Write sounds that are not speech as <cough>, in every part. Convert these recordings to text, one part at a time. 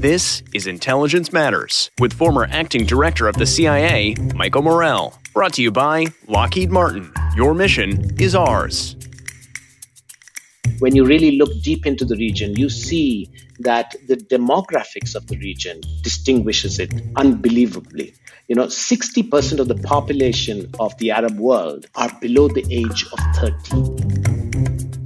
This is Intelligence Matters with former acting director of the CIA, Michael Morell. Brought to you by Lockheed Martin. Your mission is ours. When you really look deep into the region, you see that the demographics of the region distinguishes it unbelievably. You know, 60% of the population of the Arab world are below the age of 30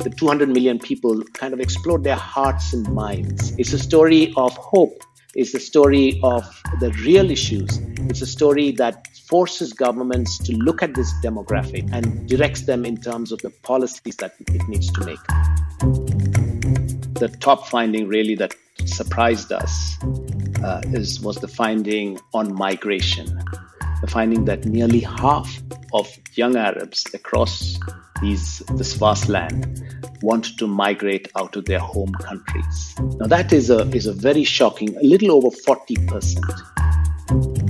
the 200 million people kind of explode their hearts and minds. It's a story of hope. It's a story of the real issues. It's a story that forces governments to look at this demographic and directs them in terms of the policies that it needs to make. The top finding really that surprised us uh, is, was the finding on migration. Finding that nearly half of young Arabs across these, this vast land want to migrate out of their home countries. Now that is a, is a very shocking, a little over 40%.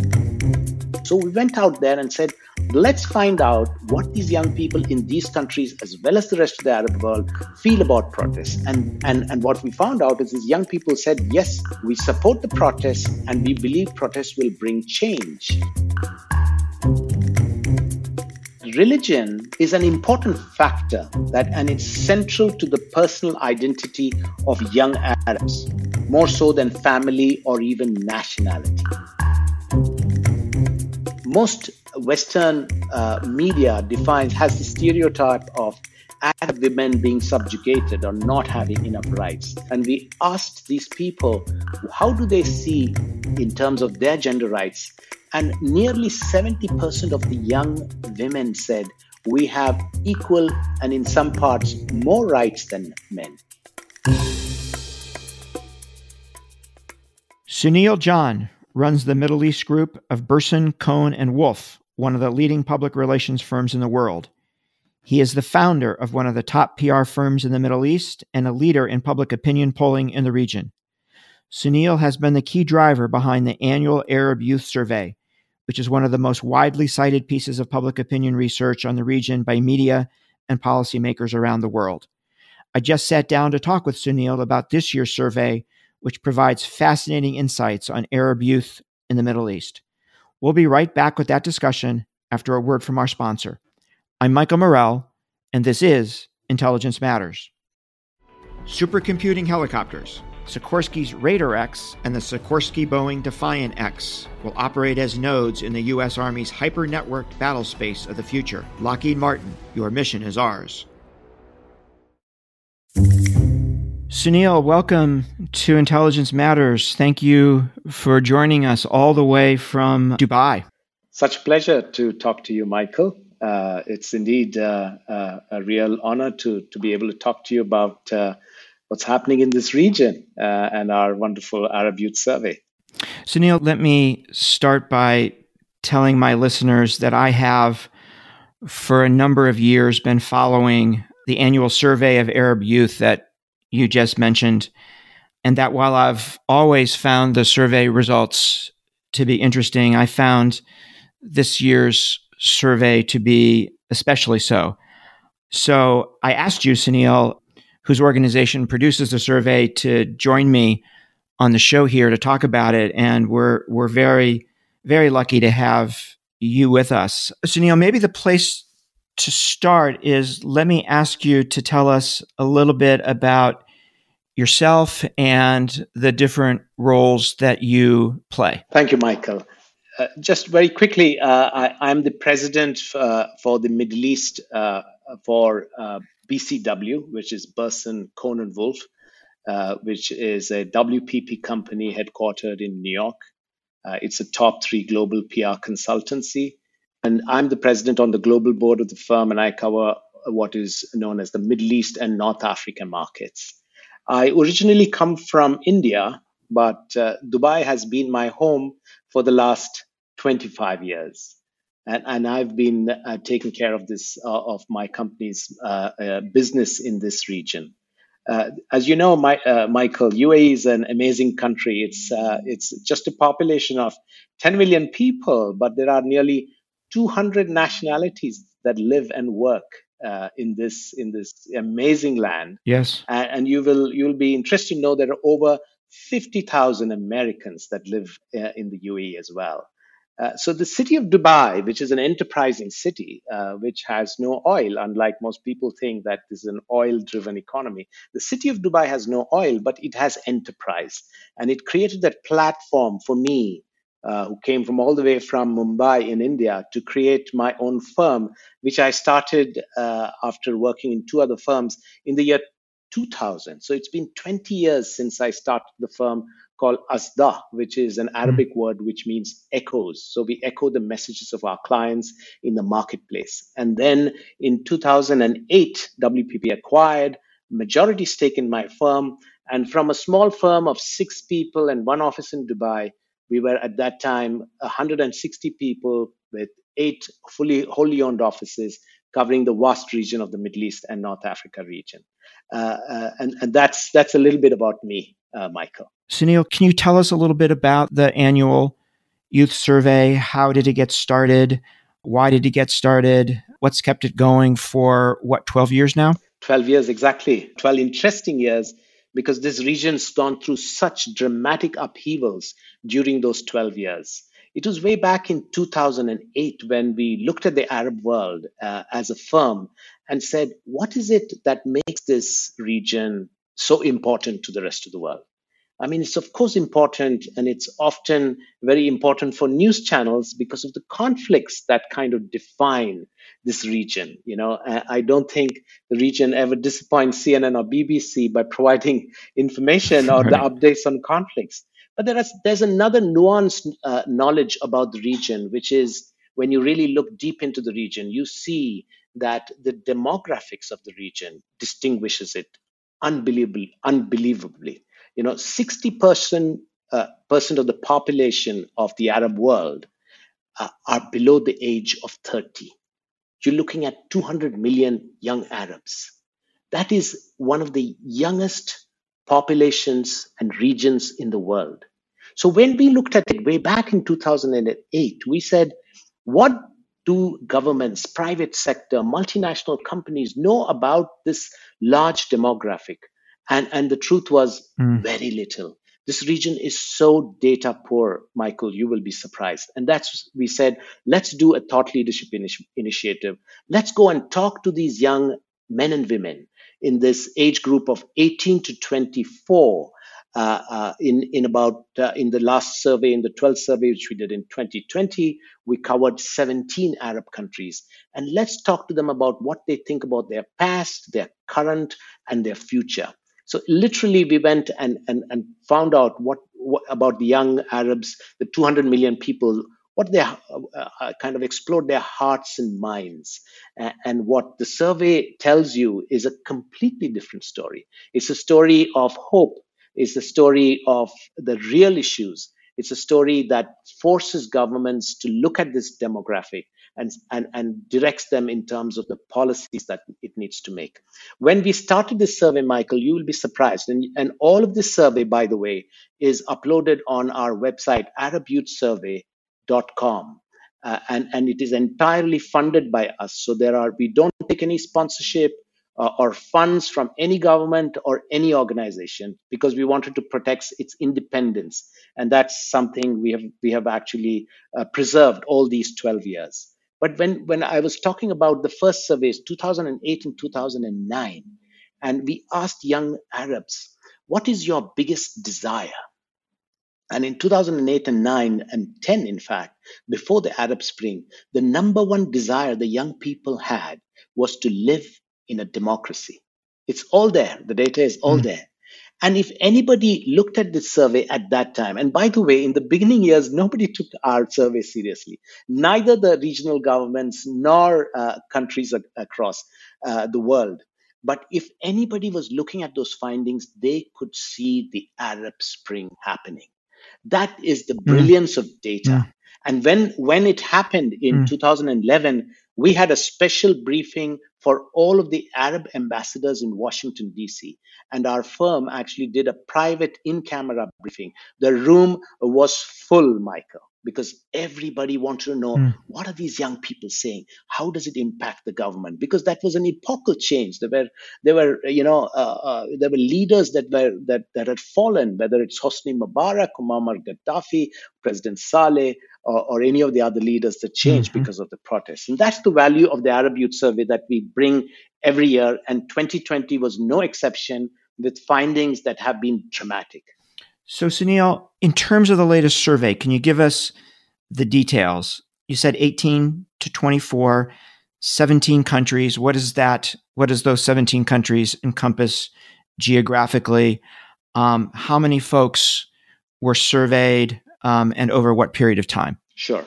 So we went out there and said, let's find out what these young people in these countries, as well as the rest of the Arab world, feel about protests. And, and, and what we found out is these young people said, yes, we support the protests and we believe protests will bring change religion is an important factor that and it's central to the personal identity of young Arabs, more so than family or even nationality. Most Western uh, media defines has the stereotype of Arab women being subjugated or not having enough rights. And we asked these people, how do they see in terms of their gender rights and nearly 70% of the young women said, We have equal and in some parts more rights than men. Sunil John runs the Middle East group of Burson, Cohn, and Wolfe, one of the leading public relations firms in the world. He is the founder of one of the top PR firms in the Middle East and a leader in public opinion polling in the region. Sunil has been the key driver behind the annual Arab Youth Survey, which is one of the most widely cited pieces of public opinion research on the region by media and policymakers around the world. I just sat down to talk with Sunil about this year's survey, which provides fascinating insights on Arab youth in the Middle East. We'll be right back with that discussion after a word from our sponsor. I'm Michael Morell, and this is Intelligence Matters. Supercomputing helicopters Sikorsky's Raider X and the Sikorsky Boeing Defiant X will operate as nodes in the U.S. Army's hyper networked battle space of the future. Lockheed Martin, your mission is ours. Sunil, welcome to Intelligence Matters. Thank you for joining us all the way from Dubai. Such a pleasure to talk to you, Michael. Uh, it's indeed uh, uh, a real honor to, to be able to talk to you about uh, what's happening in this region uh, and our wonderful Arab Youth Survey. Sunil, let me start by telling my listeners that I have, for a number of years, been following the annual survey of Arab youth that you just mentioned. And that while I've always found the survey results to be interesting, I found this year's survey to be especially so. So I asked you, Sunil, whose organization produces the survey, to join me on the show here to talk about it. And we're we're very very lucky to have you with us. Sunil, maybe the place to start is let me ask you to tell us a little bit about yourself and the different roles that you play. Thank you, Michael. Uh, just very quickly, uh, I, am the president uh, for the Middle East uh, for uh, BCW, which is Burson Cohn Wolfe, uh, which is a WPP company headquartered in New York. It's a top three global PR consultancy. And I'm the president on the global board of the firm, and I cover what is known as the Middle East and North African markets. I originally come from India, but uh, Dubai has been my home for the last 25 years and, and I've been uh, taking care of this uh, of my company's uh, uh business in this region. Uh, as you know, my, Michael, UAE is an amazing country. It's it's just a population of 10 million people, but there are nearly 200 nationalities that live and work in this in this amazing land. Yes, and, and you will you will be interested to know there are over 50,000 Americans that live uh, in the UAE as well. Uh, so the city of Dubai, which is an enterprising city, uh, which has no oil, unlike most people think that this is an oil-driven economy, the city of Dubai has no oil, but it has enterprise, and it created that platform for me, uh, who came from all the way from Mumbai in India, to create my own firm, which I started uh, after working in two other firms in the year 2000. So it's been 20 years since I started the firm called ASDA'A, which is an Arabic mm. word which means echoes. So we echo the messages of our clients in the marketplace. And then in 2008, WPP acquired majority stake in my firm. And from a small firm of six people and one office in Dubai, we were at that time 160 people with eight fully wholly owned offices covering the vast region of the Middle East and North Africa region. Uh, uh, and, and that's that's a little bit about me, uh, Michael. Sunil, can you tell us a little bit about the annual youth survey? How did it get started? Why did it get started? What's kept it going for what 12 years now? 12 years exactly. 12 interesting years because this region's gone through such dramatic upheavals during those 12 years. It was way back in 2008 when we looked at the Arab world uh, as a firm and said, what is it that makes this region so important to the rest of the world? I mean, it's of course important, and it's often very important for news channels because of the conflicts that kind of define this region. You know, I don't think the region ever disappoints CNN or BBC by providing <laughs> information or right. the updates on conflicts. But there is, there's another nuanced uh, knowledge about the region, which is when you really look deep into the region, you see that the demographics of the region distinguishes it unbelievably, unbelievably. You know, 60 percent uh, percent of the population of the Arab world uh, are below the age of 30. You're looking at 200 million young Arabs. That is one of the youngest populations and regions in the world. So when we looked at it way back in 2008, we said, what do governments, private sector, multinational companies know about this large demographic? And, and the truth was mm. very little. This region is so data poor, Michael, you will be surprised. And that's, we said, let's do a thought leadership initi- initiative. Let's go and talk to these young men and women in this age group of 18 to 24 uh, uh, in in about uh, in the last survey in the 12th survey which we did in 2020 we covered 17 arab countries and let's talk to them about what they think about their past their current and their future so literally we went and and, and found out what, what about the young arabs the 200 million people what they uh, uh, kind of explored their hearts and minds. Uh, and what the survey tells you is a completely different story. It's a story of hope. It's a story of the real issues. It's a story that forces governments to look at this demographic and, and, and directs them in terms of the policies that it needs to make. When we started this survey, Michael, you will be surprised. And, and all of this survey, by the way, is uploaded on our website, Arab Youth Survey. Uh, and, and it is entirely funded by us. So there are we don't take any sponsorship uh, or funds from any government or any organization because we wanted to protect its independence, and that's something we have we have actually uh, preserved all these 12 years. But when when I was talking about the first surveys, 2008 and 2009, and we asked young Arabs, what is your biggest desire? And in 2008 and 9 and 10, in fact, before the Arab Spring, the number one desire the young people had was to live in a democracy. It's all there. The data is all mm. there. And if anybody looked at this survey at that time, and by the way, in the beginning years, nobody took our survey seriously, neither the regional governments nor uh, countries across uh, the world. But if anybody was looking at those findings, they could see the Arab Spring happening. That is the hmm. brilliance mm. of data. Mm. And when when it happened in mm. 2011, we had a special briefing for all of the Arab ambassadors in Washington D.C. And our firm actually did a private in-camera briefing. The room was full, Michael. Because everybody wanted to know mm. what are these young people saying? How does it impact the government? Because that was an epochal change. There were there were you know uh, uh, there were leaders that were that that had fallen whether it's Hosni Mubarak Muammar Gaddafi president Saleh or, or, any of the other leaders that changed mm-hmm. because of the protests. And that's the value of the arab youth survey that we bring every year. And 2020 was no exception with findings that have been dramatic so, Sunil, in terms of the latest survey, can you give us the details? You said 18 to 24, 17 countries. What is that? What does those 17 countries encompass geographically? Um, how many folks were surveyed um, and over what period of time? Sure.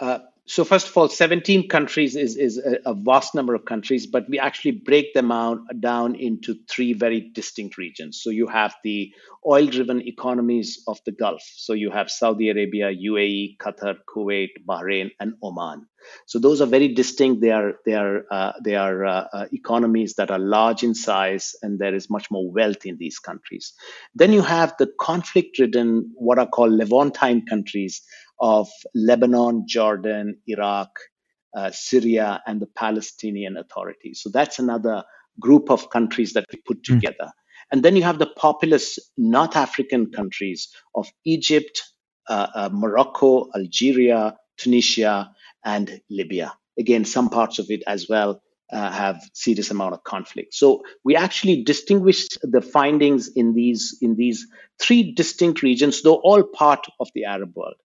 Uh, so first of all, 17 countries is, is a, vast number of countries, but we actually break them out down into three very distinct regions. So you have the oil-driven economies of the Gulf. So you have Saudi Arabia, UAE, Qatar, Kuwait, Bahrain, and Oman. So those are very distinct. They are they are uh, they are uh, uh, economies that are large in size, and there is much more wealth in these countries. Then you have the conflict-ridden, what are called Levantine countries of Lebanon, Jordan, Iraq, uh, Syria, and the Palestinian Authority. So that's another group of countries that we put hmm. together. Mm. And then you have the populous North African countries of Egypt, uh, uh, Morocco, Algeria, Tunisia, and Libya. Again, some parts of it as well uh, have serious amount of conflict. So we actually distinguished the findings in these in these three distinct regions, though all part of the Arab world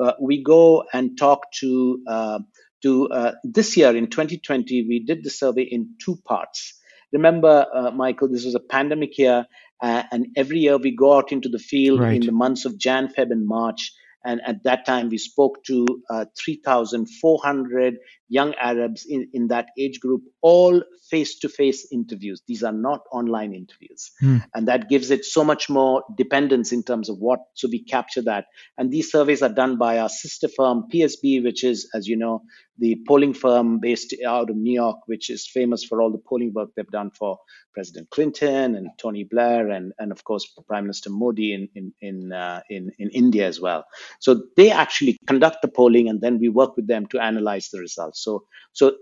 uh, we go and talk to uh, to uh, this year in 2020 we did the survey in two parts remember uh, michael this was a pandemic year uh, and every year we go out into the field right. in the months of jan feb and march and at that time, we spoke to uh, 3,400 young Arabs in, in that age group, all face to face interviews. These are not online interviews. Mm. And that gives it so much more dependence in terms of what. So we capture that. And these surveys are done by our sister firm, PSB, which is, as you know, the polling firm based out of New York, which is famous for all the polling work they've done for President Clinton and Tony Blair, and, and of course Prime Minister Modi in in in, uh, in in India as well. So they actually conduct the polling, and then we work with them to analyze the results. So so,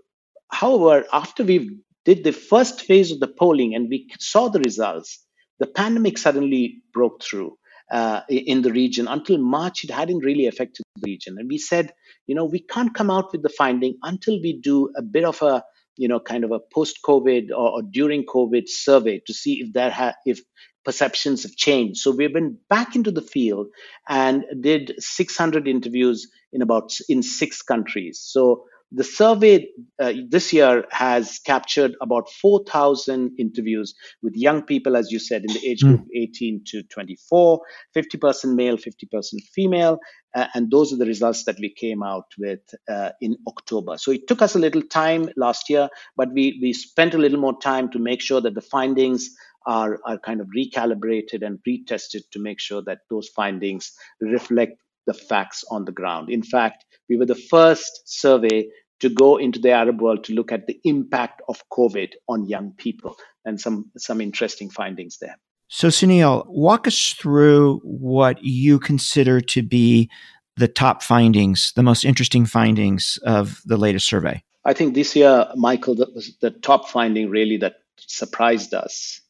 however, after we did the first phase of the polling and we saw the results, the pandemic suddenly broke through. Uh, in the region until March, it hadn't really affected the region. And we said, you know, we can't come out with the finding until we do a bit of a, you know, kind of a post-COVID or, or during COVID survey to see if there ha- if perceptions have changed. So we've been back into the field and did 600 interviews in about in six countries. So the survey uh, this year has captured about 4,000 interviews with young people, as you said, in the age group mm. 18 to 24, 50% male, 50% female. Uh, and those are the results that we came out with uh, in October. So it took us a little time last year, but we, we spent a little more time to make sure that the findings are, are kind of recalibrated and retested to make sure that those findings reflect the facts on the ground. In fact, we were the first survey to go into the Arab world to look at the impact of COVID on young people and some, some interesting findings there. So, Sunil, walk us through what you consider to be the top findings, the most interesting findings of the latest survey. I think this year, Michael, that was the top finding really that surprised us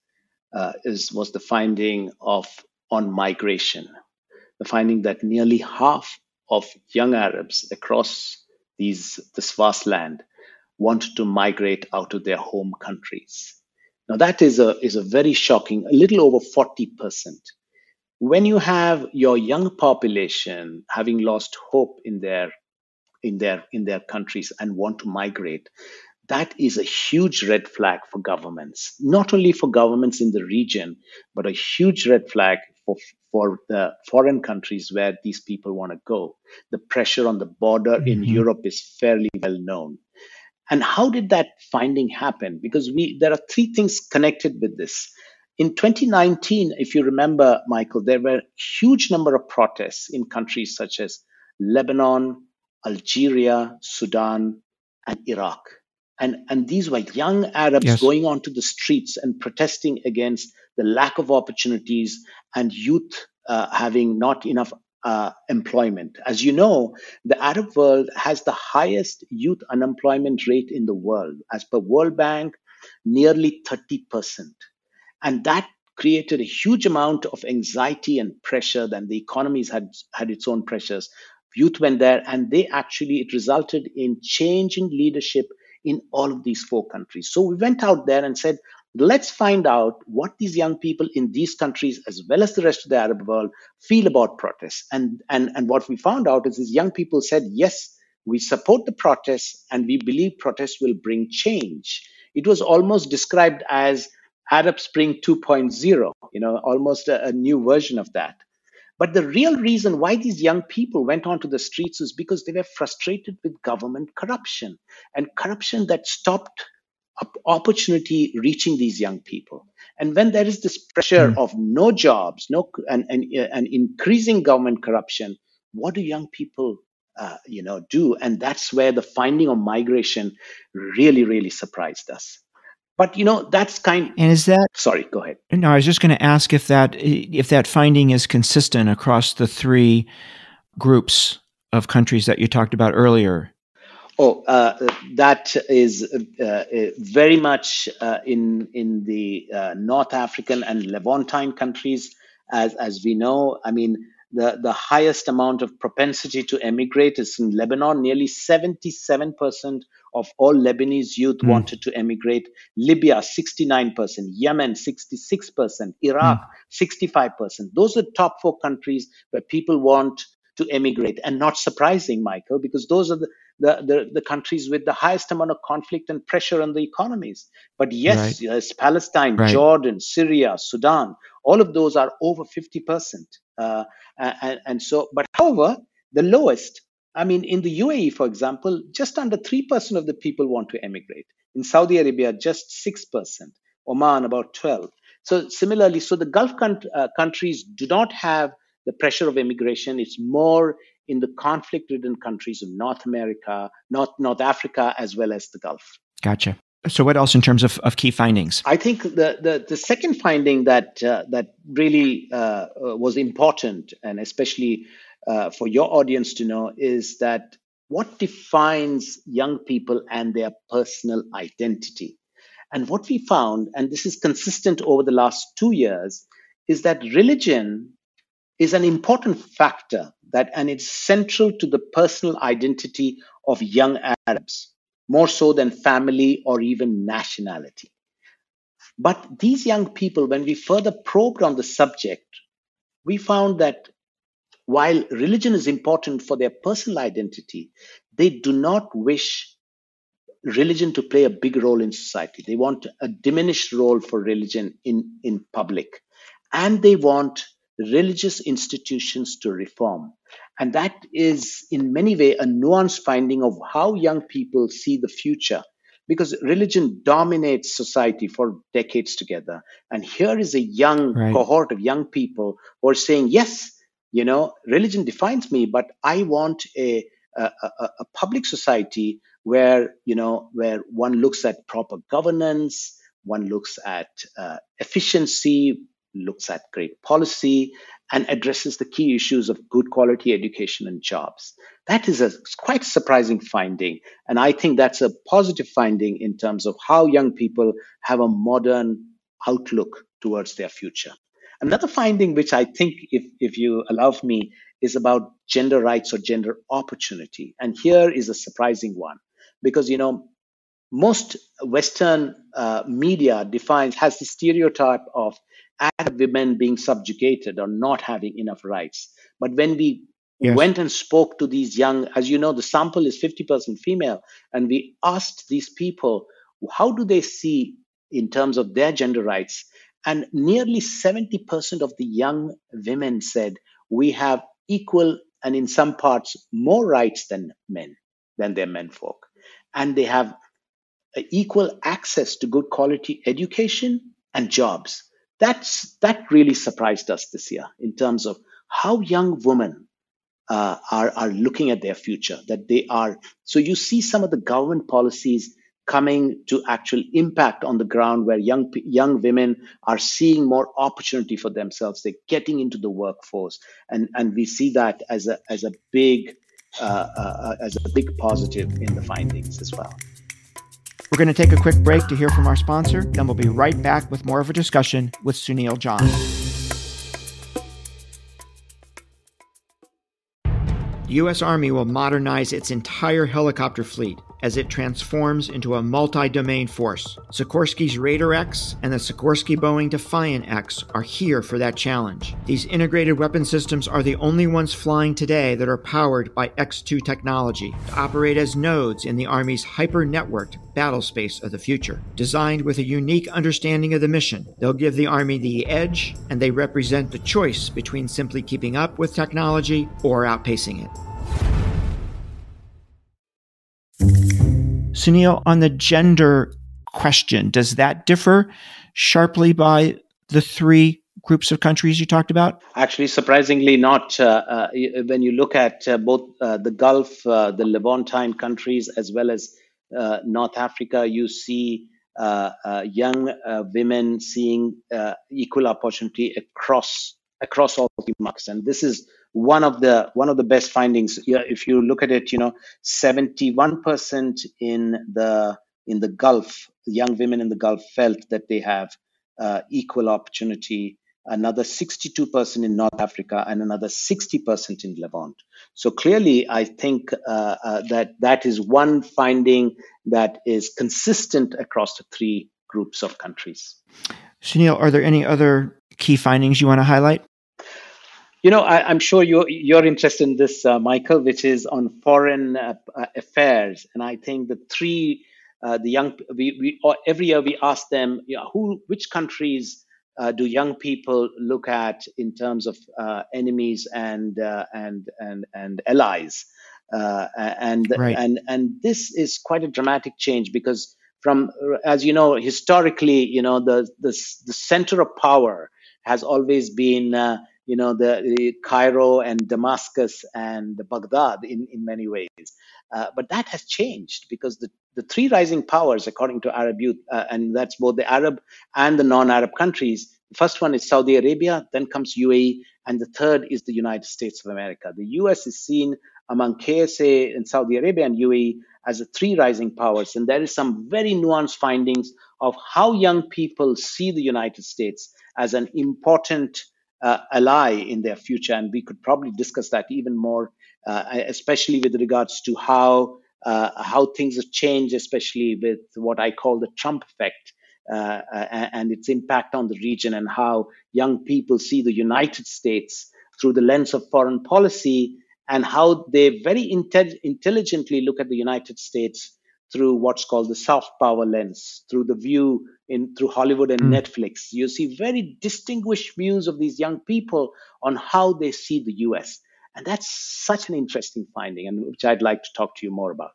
uh, is was the finding of on migration, the finding that nearly half of young Arabs across these this vast land wanted to migrate out of their home countries. Now that is a is a very shocking, a little over 40%. When you have your young population having lost hope in their in their in their countries and want to migrate, that is a huge red flag for governments, not only for governments in the region, but a huge red flag for, for the foreign countries where these people want to go. The pressure on the border mm-hmm. in Europe is fairly well known. And how did that finding happen? Because we there are three things connected with this. In 2019, if you remember, Michael, there were huge number of protests in countries such as Lebanon, Algeria, Sudan, and Iraq. And, and these were young Arabs yes. going onto the streets and protesting against the lack of opportunities and youth uh, having not enough uh, employment. As you know, the Arab world has the highest youth unemployment rate in the world. As per World Bank, nearly 30%. And that created a huge amount of anxiety and pressure. Then the economies had had its own pressures. Youth went there, and they actually it resulted in changing leadership in all of these four countries. So we went out there and said, let's find out what these young people in these countries, as well as the rest of the Arab world, feel about protests. And and and what we found out is these young people said, yes, we support the protests, and we believe protests will bring change. It was almost described as Arab Spring 2.0, you know, almost a, a new version of that. But the real reason why these young people went onto the streets was because they were frustrated with government corruption and corruption that stopped opportunity reaching these young people. And when there is this pressure mm. of no jobs, no and, and, and increasing government corruption, what do young people uh, you know do? And that's where the finding of migration really, really surprised us. But you know, that's kind. And is that? Sorry, go ahead. No, I was just going to ask if that if that finding is consistent across the three groups of countries that you talked about earlier. Oh, uh, that is uh, uh, very much uh, in in the uh, North African and Levantine countries, as as we know. I mean, the, the highest amount of propensity to emigrate is in Lebanon. Nearly 77% of all Lebanese youth mm. wanted to emigrate. Libya, 69%. Yemen, 66%. Iraq, mm. 65%. Those are top four countries where people want to emigrate. And not surprising, Michael, because those are the, the, the, the, countries with the highest amount of conflict and pressure on the economies. But yes, right. yes Palestine, right. Jordan, Syria, Sudan, all of those are over 50%. Uh, and, and so, but however, the lowest, I mean, in the UAE, for example, just under 3% of the people want to emigrate. In Saudi Arabia, just 6%. Oman, about 12. So similarly, so the Gulf uh, countries do not have the pressure of immigration. It's more in the conflict-ridden countries of North America, North North Africa, as well as the Gulf. Gotcha. So, what else in terms of, of key findings? I think the, the, the second finding that uh, that really uh, uh, was important, and especially uh, for your audience to know, is that what defines young people and their personal identity. And what we found, and this is consistent over the last two years, is that religion is an important factor that, and it's central to the personal identity of young Arabs more so than family or even nationality. But these young people, when we further probed on the subject, we found that while religion is important for their personal identity, they do not wish religion to play a big role in society. They want a diminished role for religion in, in public. And they want religious institutions to reform. And that is, in many ways, a nuanced finding of how young people see the future. Because religion dominates society for decades together. And here is a young right. cohort of young people who are saying, yes, you know, religion defines me, but I want a, a, a, a public society where, you know, where one looks at proper governance, one looks at uh, efficiency, looks at great policy, and addresses the key issues of good quality education and jobs. That is a quite surprising finding. And I think that's a positive finding in terms of how young people have a modern outlook towards their future. Another finding, which I think, if, if you allow me, is about gender rights or gender opportunity. And here is a surprising one because, you know, most Western uh, media defines, has the stereotype of Arab women being subjugated or not having enough rights. But when we yes. went and spoke to these young, as you know, the sample is 50% female, and we asked these people, how do they see in terms of their gender rights? And nearly 70% of the young women said, we have equal and in some parts more rights than men, than their menfolk. And they have equal access to good quality education and jobs that's that really surprised us this year in terms of how young women uh, are are looking at their future. That they are so you see some of the government policies coming to actual impact on the ground where young young women are seeing more opportunity for themselves they're getting into the workforce and and we see that as a as a big uh, uh, as a big positive in the findings as well we're going to take a quick break to hear from our sponsor then we'll be right back with more of a discussion with sunil john The U.S. Army will modernize its entire helicopter fleet as it transforms into a multi domain force. Sikorsky's Raider X and the Sikorsky Boeing Defiant X are here for that challenge. These integrated weapon systems are the only ones flying today that are powered by X2 technology to operate as nodes in the Army's hyper networked battle space of the future. Designed with a unique understanding of the mission, they'll give the Army the edge and they represent the choice between simply keeping up with technology or outpacing it. Sunil, on the gender question, does that differ sharply by the three groups of countries you talked about? Actually, surprisingly, not. Uh, uh, when you look at uh, both uh, the Gulf, uh, the Levantine countries, as well as Uh, North Africa, you see uh, uh, young women seeing equal opportunity across across all the markets, and this is one of the one of the best findings. If you look at it, you know, 71% in the in the Gulf, young women in the Gulf felt that they have uh, equal opportunity. Another 62% in North Africa, and another 60% in Levant. So clearly, I think uh, uh, that that is one finding that is consistent across the three groups of countries. Sunil, are there any other key findings you want to highlight? You know, I, am sure you're, you're interested in this, uh, Michael, which is on foreign uh, uh affairs. And I think the three, uh, the young, we, we every year we ask them, you know, who, which countries uh, do young people look at in terms of uh, enemies and and and and allies? and right. and and this is quite a dramatic change because from, as you know, historically, you know, the the the center of power has always been you know, the, the Cairo and Damascus and Baghdad in, in many ways. Uh, but that has changed because the, the three rising powers, according to Arab Youth, uh, and that's both the Arab and the non-Arab countries. The first one is Saudi Arabia, then comes UAE, and the third is the United States of America. The US is seen among KSA and Saudi Arabia and UAE as the three rising powers, and there is some very nuanced findings of how young people see the United States as an important uh, ally in their future. And we could probably discuss that even more, uh, especially with regards to how uh, how things have changed, especially with what I call the Trump effect. Uh, and its impact on the region, and how young people see the United States through the lens of foreign policy, and how they very inte- intelligently look at the United States through what's called the soft power lens, through the view in through Hollywood and mm. Netflix. You see very distinguished views of these young people on how they see the US. And that's such an interesting finding, and which I'd like to talk to you more about.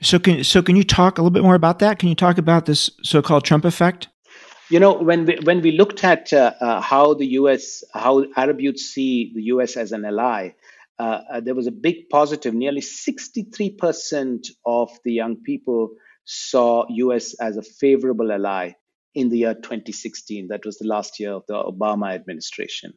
So can so can you talk a little bit more about that? Can you talk about this so-called Trump effect? You know, when we when we looked at uh, uh, how the U.S. how Arab youth see the U.S. as an ally, uh, there was a big positive. Nearly 63% of the young people saw US as a favorable ally in the year 2016. That was the last year of the Obama administration.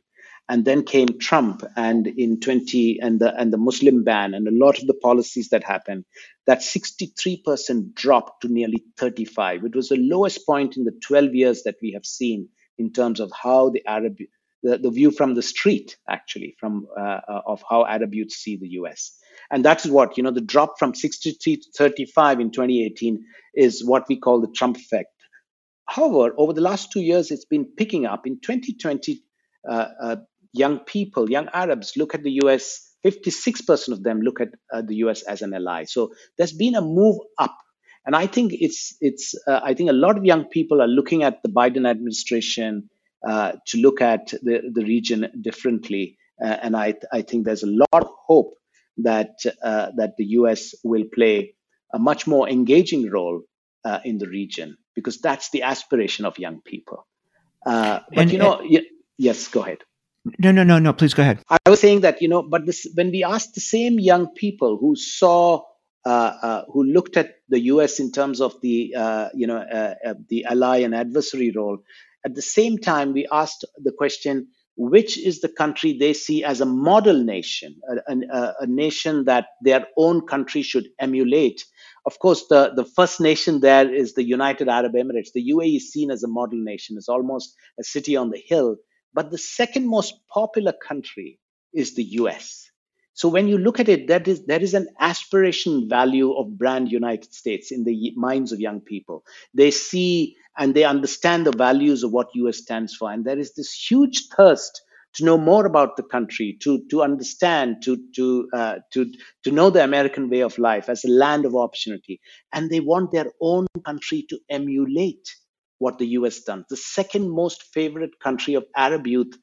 And then came Trump and in 20 and the and the Muslim ban and a lot of the policies that happened, that 63% dropped to nearly 35. It was the lowest point in the 12 years that we have seen in terms of how the Arab the, the view from the street, actually, from uh, uh, of how Arab youth see the U.S. And that's what you know. The drop from 63 to 35 in 2018 is what we call the Trump effect. However, over the last two years, it's been picking up. In 2020, uh, uh, young people, young Arabs, look at the U.S. 56% of them look at uh, the U.S. as an ally. So there's been a move up and I think it's it's uh, I think a lot of young people are looking at the Biden administration uh, to look at the, the region differently. Uh, and I, I think there's a lot of hope that, uh, that the US will play a much more engaging role uh, in the region because that's the aspiration of young people. Uh, but and, you know, y- yes, go ahead. No, no, no, no. Please go ahead. I was saying that you know, but this when we asked the same young people who saw uh, uh, who looked at the U.S. in terms of the uh, you know the ally and adversary role. At the same time, we asked the question: which is the country they see as a model nation, a, a, a nation that their own country should emulate? Of course, the, the first nation there is the United Arab Emirates. The UAE is seen as a model nation. It's almost a city on the hill. But the second most popular country is the US. So when you look at it, that is there is an aspiration value of brand United States in the minds of young people. They see and they understand the values of what US stands for, and there is this huge thirst to know more about the country, to to understand, to to uh, to to know the American way of life as a land of opportunity, and they want their own country to emulate what the US done. The second most favorite country of Arab youth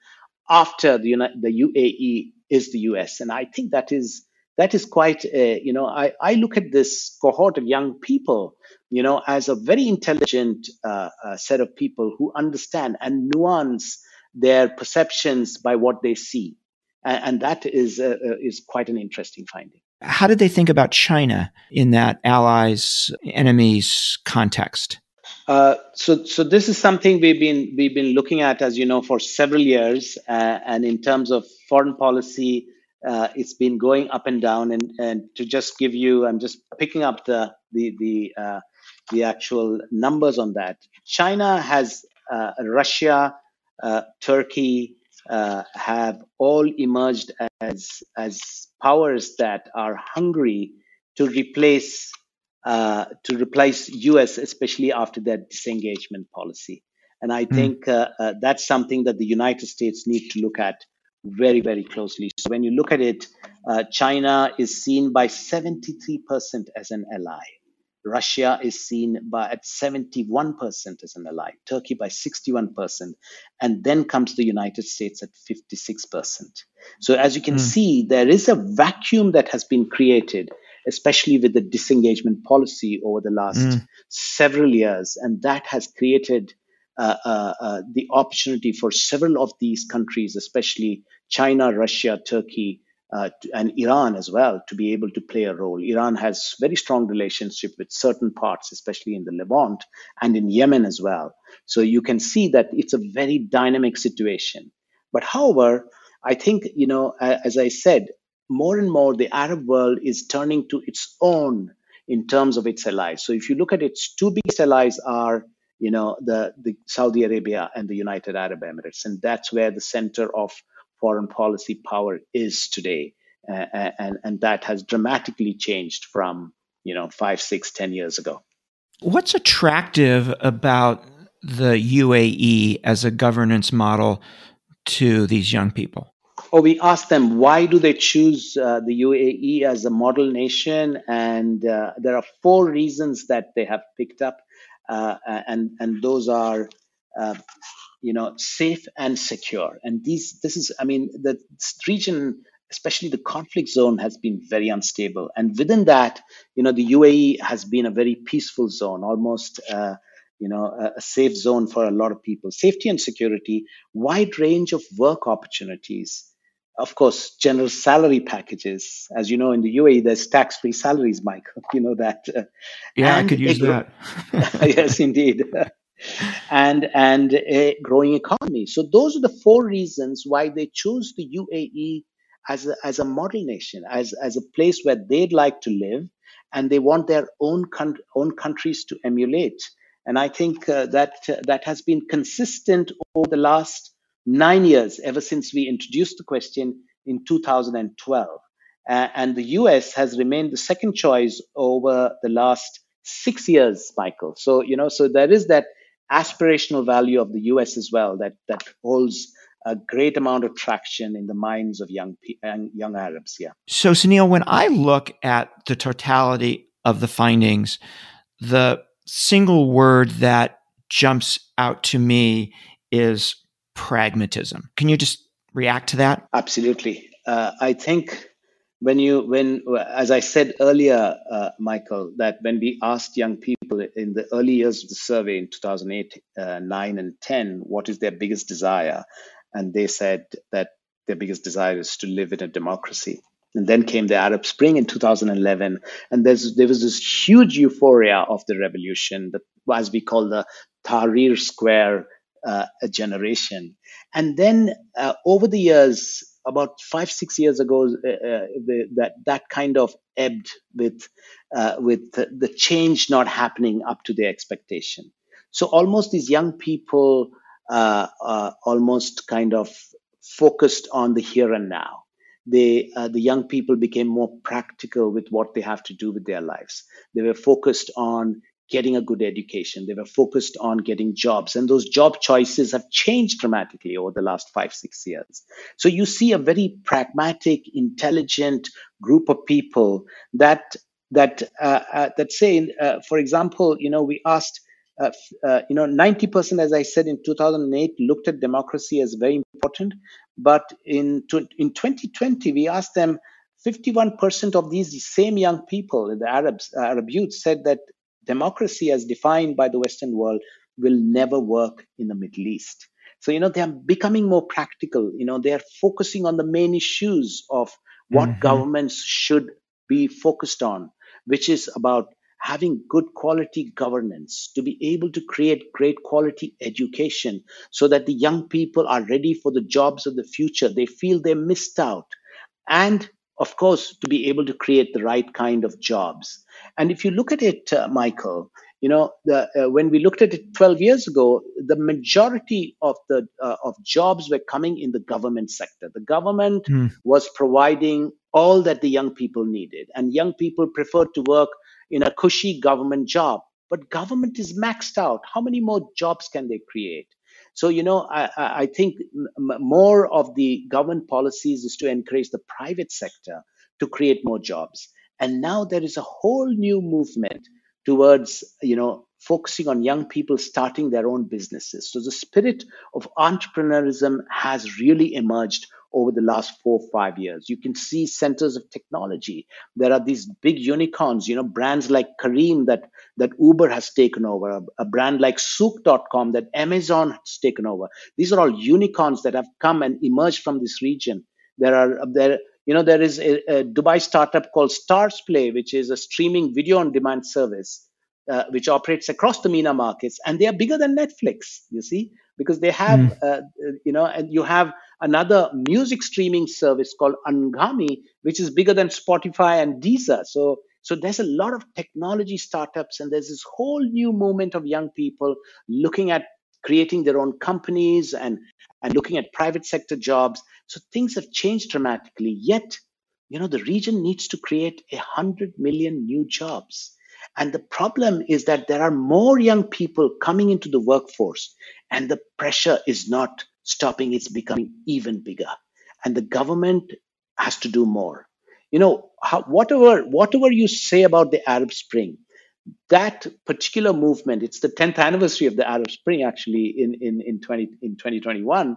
after the, United, the UAE is the US. And I think that is that is quite, uh, you know, I, I look at this cohort of young people, you know, as a very intelligent uh, uh, set of people who understand and nuance their perceptions by what they see. And, and that is, uh, uh, is quite an interesting finding. How did they think about China in that allies enemies context? Uh, so, so this is something we've been we've been looking at, as you know, for several years. Uh, and in terms of foreign policy, uh, it's been going up and down. And, and to just give you, I'm just picking up the the the uh, the actual numbers on that. China has uh, Russia, Turkey have all emerged as as powers that are hungry to replace uh, to replace US, especially after their disengagement policy. And I mm. think uh, uh, that's something that the United States need to look at very, very closely. So when you look at it, uh, China is seen by 73% as an ally. Russia is seen by at 71% as an ally, Turkey by 61%, and then comes the United States at 56%. So as you can mm. see, there is a vacuum that has been created especially with the disengagement policy over the last mm. several years. And that has created uh, uh, uh, the opportunity for several of these countries, especially China, Russia, Turkey, uh, and Iran as well, to be able to play a role. Iran has very strong relationship with certain parts, especially in the Levant and in Yemen as well. So you can see that it's a very dynamic situation. But however, I think you know, as I said, more and more the Arab world is turning to its own in terms of its allies. So if you look at its two biggest allies are, you know, the, the Saudi Arabia and the United Arab Emirates, and that's where the center of foreign policy power is today, uh, and and that has dramatically changed from you know five, six, ten years ago. What's attractive about the UAE as a governance model to these young people? or we ask them why do they choose uh, the UAE as a model nation, and uh, there are four reasons that they have picked up, uh, and and those are, uh, you know, safe and secure. And these this is, I mean, the region, especially the conflict zone, has been very unstable, and within that, you know, the UAE has been a very peaceful zone, almost. Uh, you know, a, a safe zone for a lot of people. Safety and security, wide range of work opportunities, of course, general salary packages. As you know, in the UAE, there's tax-free salaries, Mike. <laughs> You know that. Uh, yeah, I could use that. <laughs> yes, indeed. <laughs> and and a growing economy. So those are the four reasons why they chose the UAE as a, as a model nation, as as a place where they'd like to live, and they want their own con- own countries to emulate. And I think uh, that uh, that has been consistent over the last nine years ever since we introduced the question in 2012. Uh, and the US has remained the second choice over the last six years, Michael. So, you know, so there is that aspirational value of the US as well that, that holds a great amount of traction in the minds of young, young, young Arabs. Yeah. So, Sunil, when I look at the totality of the findings, the single word that jumps out to me is pragmatism. Can you just react to that? Absolutely. Uh, I think when you when as I said earlier, uh, Michael, that when we asked young people in the early years of the survey in 2008, uh, 9, and 10, what is their biggest desire, and they said that their biggest desire is to live in a democracy. And then came the Arab Spring in 2011, and there was this huge euphoria of the revolution, that, as we call the Tahrir Square uh, generation. And then uh, over the years, about five six years ago, uh, uh the, that that kind of ebbed with uh, with the change not happening up to the expectation. So almost these young people uh, almost kind of focused on the here and now they uh, the young people became more practical with what they have to do with their lives they were focused on getting a good education. They were focused on getting jobs. And those job choices have changed dramatically over the last 5 6 years. So you see a very pragmatic intelligent group of people that that uh, uh, that say uh, for example you know we asked uh, uh, you know, 90%, as I said in 2008, looked at democracy as very important. But in, in 2020, we asked them 51% of these same young people, in the Arabs, Arab youth, said that democracy as defined by the Western world will never work in the Middle East. So, you know, they are becoming more practical. You know, they are focusing on the main issues of what mm-hmm. governments should be focused on, which is about having good quality governance, to be able to create great quality education so that the young people are ready for the jobs of the future. They feel they missed out. And of course, to be able to create the right kind of jobs. And if you look at it, uh, Michael, you know, the, uh, when we looked at it 12 years ago, the majority of the uh, of jobs were coming in the government sector. The government mm. was providing all that the young people needed, and young people preferred to work in a cushy government job. But government is maxed out. How many more jobs can they create? So, you know, I, I think more of the government policies is to encourage the private sector to create more jobs. And now there is a whole new movement towards, you know, focusing on young people starting their own businesses. So the spirit of entrepreneurship has really emerged over the last four or five years. You can see centers of technology. There are these big unicorns, you know, brands like Careem that, that Uber has taken over, a, a brand like Souq.com that Amazon has taken over. These are all unicorns that have come and emerged from this region. There are there, you know, there is a, a Dubai startup called Starzplay, which is a streaming video on demand service. Uh, which operates across the MENA markets, and they are bigger than Netflix. You see, because they have, mm. uh, you know, and you have another music streaming service called Anghami, which is bigger than Spotify and Deezer. So, so there's a lot of technology startups, and there's this whole new movement of young people looking at creating their own companies and and looking at private sector jobs. So things have changed dramatically. Yet, you know, the region needs to create a hundred million new jobs. And the problem is that there are more young people coming into the workforce, and the pressure is not stopping it's becoming even bigger. And the government has to do more. You know how, whatever whatever you say about the arab spring that particular movement it's the 10th anniversary of the arab spring actually in in in 20 in 2021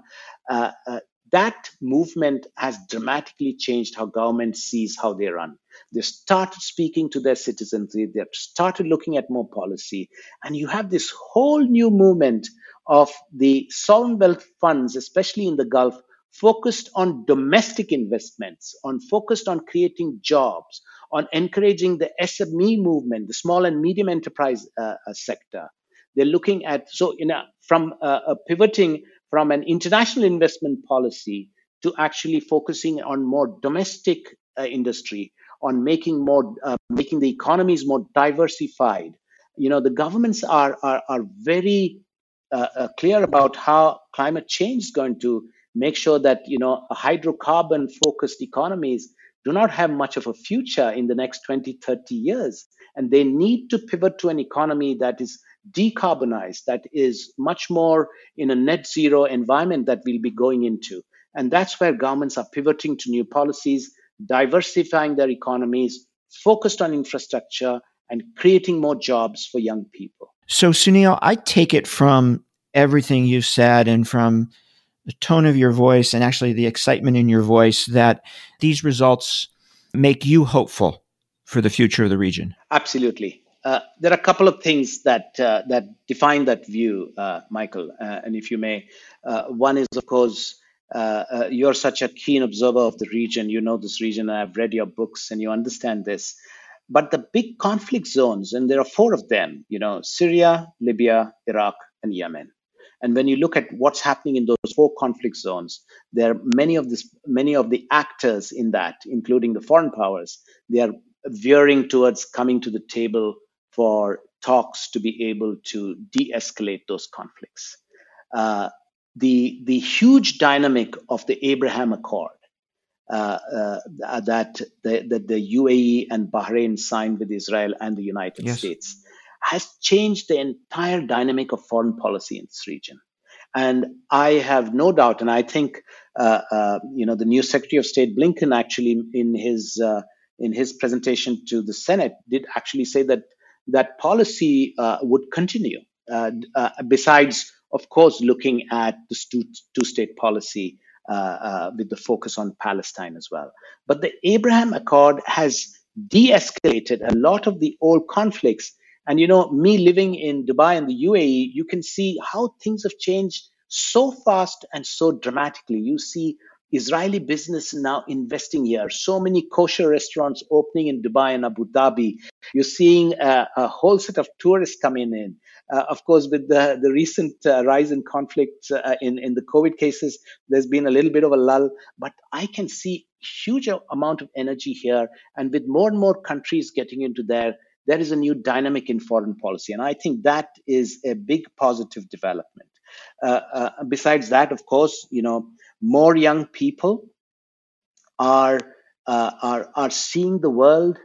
uh, uh, that movement has dramatically changed how government sees how they run. They started speaking to their citizens they started looking at more policy. And you have this whole new movement of the sovereign wealth funds, especially in the Gulf, focused on domestic investments, on focused on creating jobs, on encouraging the SME movement, the small and medium enterprise uh, uh, sector. They're looking at so in a, from uh, a pivoting from an international investment policy to actually focusing on more domestic uh, industry, on making more uh, making the economies more diversified. You know, the governments are are, are very uh, uh, clear about how climate change is going to make sure that you know hydrocarbon focused economies do not have much of a future in the next 20 30 years. And they need to pivot to an economy that is decarbonized that is much more in a net zero environment that we'll be going into. And that's where governments are pivoting to new policies diversifying their economies focused on infrastructure and creating more jobs for young people. So, Sunil, I take it from everything you said and from the tone of your voice and actually the excitement in your voice that these results make you hopeful for the future of the region. Absolutely. Uh, there are a couple of things that uh, that define that view, uh, Michael, uh, and if you may, uh, one is of course uh, you're such a keen observer of the region. You know this region. and I've read your books and you understand this. But the big conflict zones, and there are four of them, you know, Syria, Libya, Iraq, and Yemen. And when you look at what's happening in those four conflict zones, there are many of this, many of the actors in that, including the foreign powers, they are veering towards coming to the table for talks to be able to de-escalate those conflicts. Uh, the the huge dynamic of the Abraham Accord uh, uh, that the, that the UAE and Bahrain signed with Israel and the United yes. States has changed the entire dynamic of foreign policy in this region. And I have no doubt, and I think uh, uh you know the new Secretary of State Blinken actually in his uh, in his presentation to the Senate did actually say that that policy uh, would continue. besides of course, looking at the two state policy uh, uh, with the focus on Palestine as well. But the Abraham Accord has de escalated a lot of the old conflicts. And, you know, me living in Dubai and the UAE, you can see how things have changed so fast and so dramatically. You see Israeli business now investing here. So many kosher restaurants opening in Dubai and Abu Dhabi. You're seeing a, a whole set of tourists coming in. Uh, of course, with the, the recent uh, rise in conflict uh, in, in the COVID cases, there's been a little bit of a lull, but I can see huge amount of energy here. And with more and more countries getting into there, there is a new dynamic in foreign policy. And I think that is a big positive development. Uh, uh, besides that, of course, you know, more young people are, uh, are, are seeing the world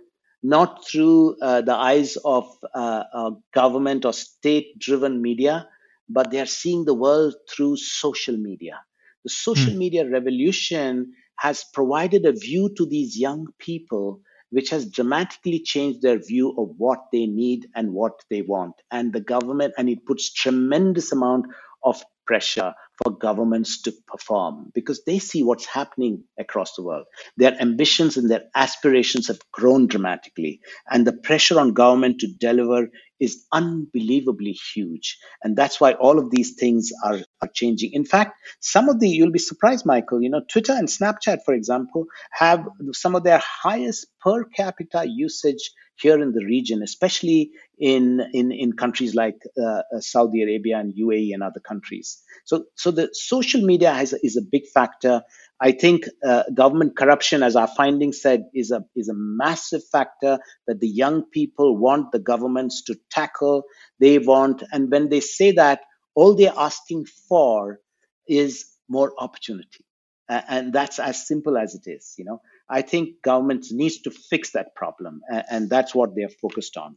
not through uh, the eyes of uh, uh, government or state driven media, but they are seeing the world through social media. The social mm. media revolution has provided a view to these young people which has dramatically changed their view of what they need and what they want and the government and it puts tremendous amount of pressure for governments to perform because they see what's happening across the world. Their ambitions and their aspirations have grown dramatically, and the pressure on government to deliver is unbelievably huge. And that's why all of these things are, are changing. In fact, some of the, you'll be surprised, Michael, you know, Twitter and Snapchat, for example, have some of their highest per capita usage here in the region, especially in, in, in countries like uh, uh Saudi Arabia and UAE and other countries. So, so the social media has, is a big factor. I think uh, government corruption, as our findings said, is a is a massive factor that the young people want the governments to tackle. They want, and when they say that, all they're asking for is more opportunity, uh, and that's as simple as it is. You know, I think governments needs to fix that problem, and, and that's what they're focused on.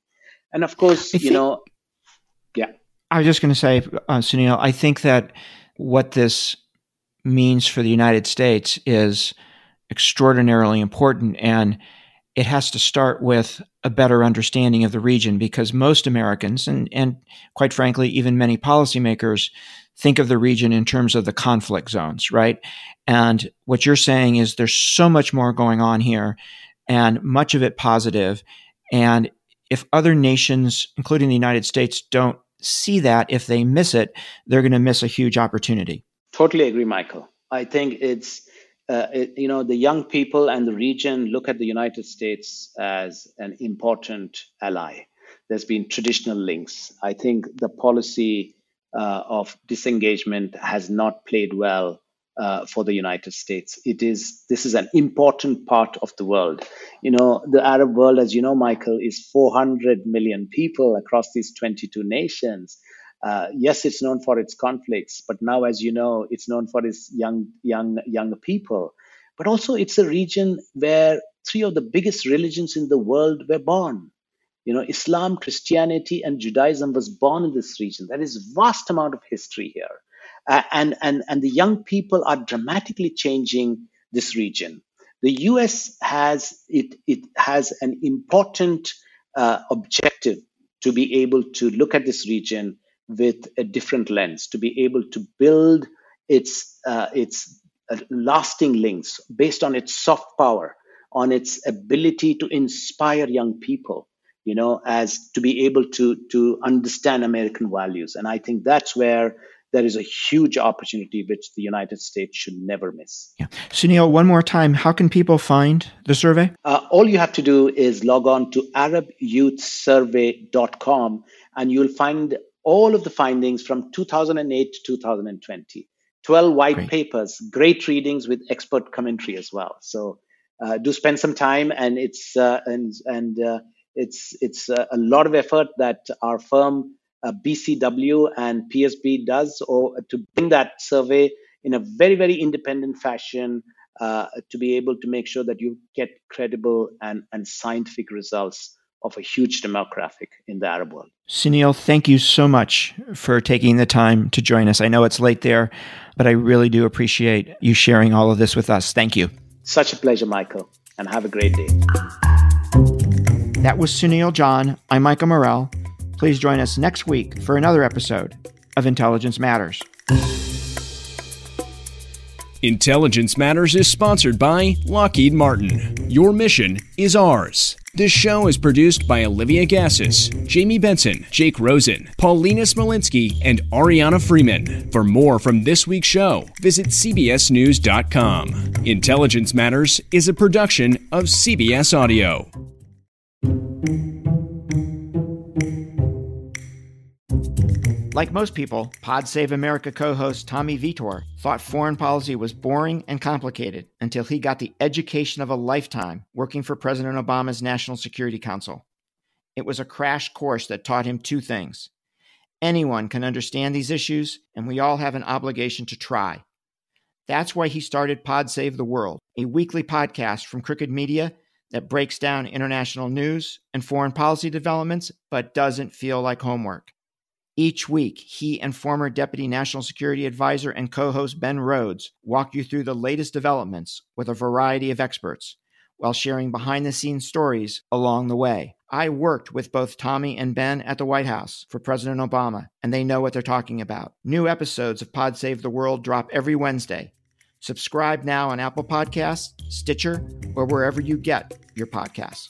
And of course, you know, yeah. I was just going to say, uh, Sunil, I think that what this means for the United States is extraordinarily important. And it has to start with a better understanding of the region because most Americans, and, and quite frankly, even many policymakers, think of the region in terms of the conflict zones, right? And what you're saying is there's so much more going on here, and much of it positive. And if other nations, including the United States, don't see that, if they miss it, they're going to miss a huge opportunity. Totally agree, Michael. I think it's uh, it, you know the young people and the region look at the United States as an important ally. There's been traditional links. I think the policy uh, of disengagement has not played well uh, for the United States. It is this is an important part of the world. You know, the Arab world, as you know, Michael, is 400 million people across these 22 nations. Uh, yes, it's known for its conflicts, but now, as you know, it's known for its young, young, young people. But also, it's a region where three of the biggest religions in the world were born. You know, Islam, Christianity, and Judaism was born in this region. There is vast amount of history here, uh, and and and the young people are dramatically changing this region. The U.S. has it it has an important uh, objective to be able to look at this region with a different lens to be able to build its uh, its uh, lasting links based on its soft power on its ability to inspire young people you know as to be able to to understand american values and i think that's where there is a huge opportunity which the United States should never miss. Yeah. Sunil, one more time, how can people find the survey? Uh, all you have to do is log on to ArabYouthSurvey.com and you'll find all of the findings from 2008 to 2020. 12 white great. papers, great readings with expert commentary as well. So uh, do spend some time, and it's uh, and and uh, it's it's uh, a lot of effort that our firm uh, BCW and PSB does, or to bring that survey in a very very independent fashion uh, to be able to make sure that you get credible and and scientific results of a huge demographic in the Arab world. Sunil, thank you so much for taking the time to join us. I know it's late there, but I really do appreciate you sharing all of this with us. Thank you. Such a pleasure, Michael, and have a great day. That was Sunil John. I'm Michael Morell. Please join us next week for another episode of Intelligence Matters. Intelligence Matters is sponsored by Lockheed Martin. Your mission is ours. This show is produced by Olivia Gazis, Jamie Benson, Jake Rosen, Paulina Smolinski, and Ariana Freeman. For more from this week's show, visit CBSNews.com. Intelligence Matters is a production of CBS Audio. Like most people, Pod Save America co host Tommy Vitor thought foreign policy was boring and complicated until he got the education of a lifetime working for President Obama's National Security Council. It was a crash course that taught him two things. Anyone can understand these issues, and we all have an obligation to try. That's why he started Pod Save the World, a weekly podcast from Crooked Media that breaks down international news and foreign policy developments, but doesn't feel like homework. Each week, he and former Deputy National Security Advisor and co host Ben Rhodes walk you through the latest developments with a variety of experts while sharing behind the scenes stories along the way. I worked with both Tommy and Ben at the White House for President Obama, and they know what they're talking about. New episodes of Pod Save the World drop every Wednesday. Subscribe now on Apple Podcasts, Stitcher, or wherever you get your podcasts.